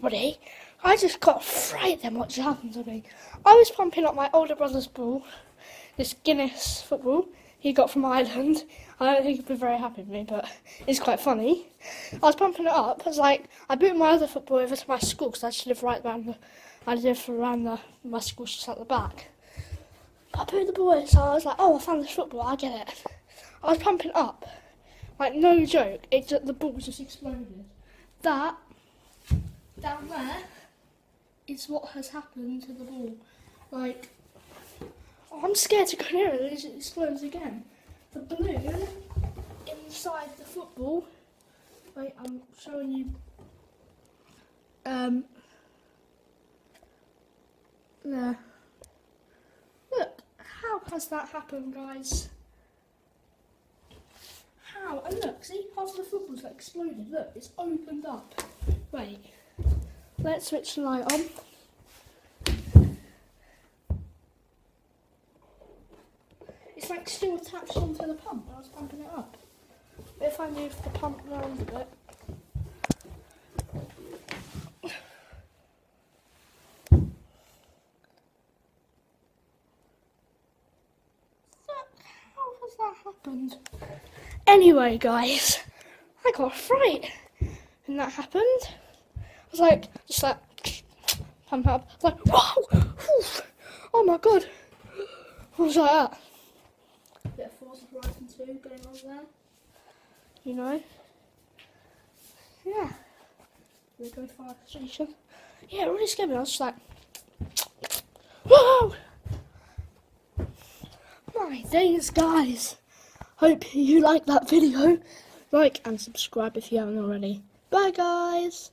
buddy, I just got a fright then what just happened to me. I was pumping up my older brother's ball, this Guinness football he got from Ireland. I don't think he'd be very happy with me, but it's quite funny. I was pumping it up. I was like, I boot my other football over to my school because I just live right around the, I live around the, my school's just at the back. But I put the ball in, so I was like, oh, I found this football, I get it. I was pumping up. Like, no joke, it just, the ball just exploded. That, down there, is what has happened to the ball. Like, I'm scared to go near it, it explodes again. The balloon inside the football, wait, I'm showing you, um, there. Look, how has that happened, guys? How? And look, see, half the football's like exploded. Look, it's opened up. Wait, let's switch the light on. It's like still attached onto the pump. I was pumping it up. If I move the pump around a bit. That happened? Anyway, guys, I got a fright when that happened. I was like, just like, pump up. I was like, whoa! Whew, oh my god! I was like that. Bit of Forza Horizon 2 going on there. You know? Yeah. We go fire station. Yeah, it really scared me. I was just like, whoa! My days, guys. Hope you like that video. Like and subscribe if you haven't already. Bye, guys.